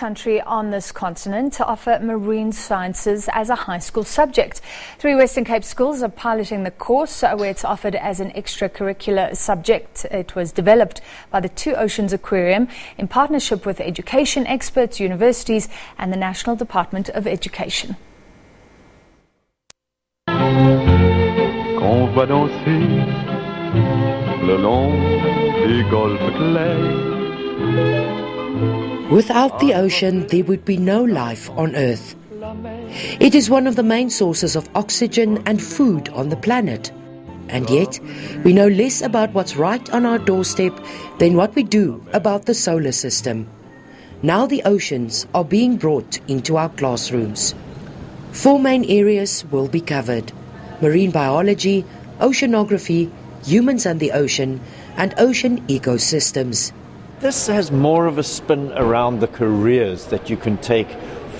country on this continent to offer marine sciences as a high school subject. Three Western Cape schools are piloting the course uh, where it's offered as an extracurricular subject. It was developed by the Two Oceans Aquarium in partnership with education experts, universities, and the National Department of Education. On va danser le long des golfes clairs. Without the ocean, there would be no life on Earth. It is one of the main sources of oxygen and food on the planet. And yet, we know less about what's right on our doorstep than what we do about the solar system. Now the oceans are being brought into our classrooms. Four main areas will be covered marine biology, oceanography, humans and the ocean, and ocean ecosystems. This has more of a spin around the careers that you can take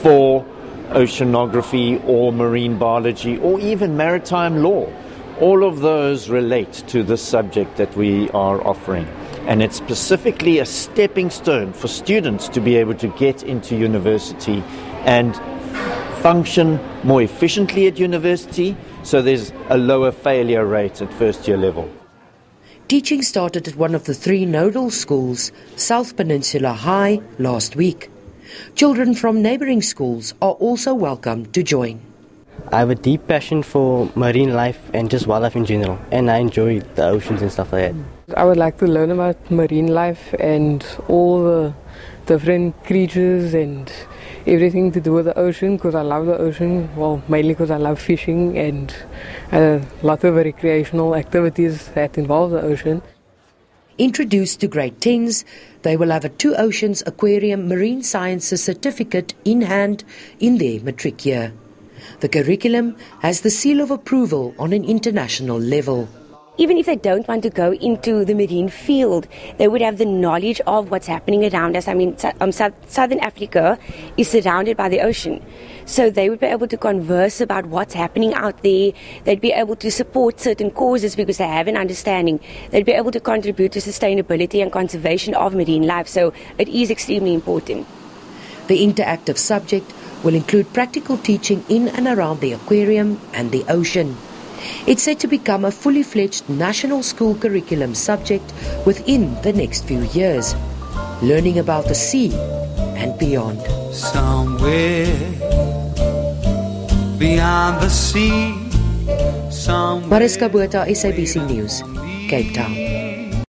for oceanography or marine biology or even maritime law. All of those relate to the subject that we are offering. And it's specifically a stepping stone for students to be able to get into university and function more efficiently at university so there's a lower failure rate at first year level. Teaching started at one of the three nodal schools, South Peninsula High, last week. Children from neighboring schools are also welcome to join. I have a deep passion for marine life and just wildlife in general, and I enjoy the oceans and stuff like that. I would like to learn about marine life and all the different creatures and everything to do with the ocean because I love the ocean. Well, mainly because I love fishing and uh, a lot of recreational activities that involve the ocean. Introduced to grade 10s, they will have a Two Oceans Aquarium Marine Sciences certificate in hand in their matric year. The curriculum has the seal of approval on an international level even if they don't want to go into the marine field, they would have the knowledge of what's happening around us. I mean, um, Southern Africa is surrounded by the ocean. So they would be able to converse about what's happening out there. They'd be able to support certain causes because they have an understanding. They'd be able to contribute to sustainability and conservation of marine life. So it is extremely important. The interactive subject will include practical teaching in and around the aquarium and the ocean. It's set to become a fully fledged national school curriculum subject within the next few years, learning about the sea and beyond. Somewhere beyond the sea. Mariska Botha, SABC News, Cape Town.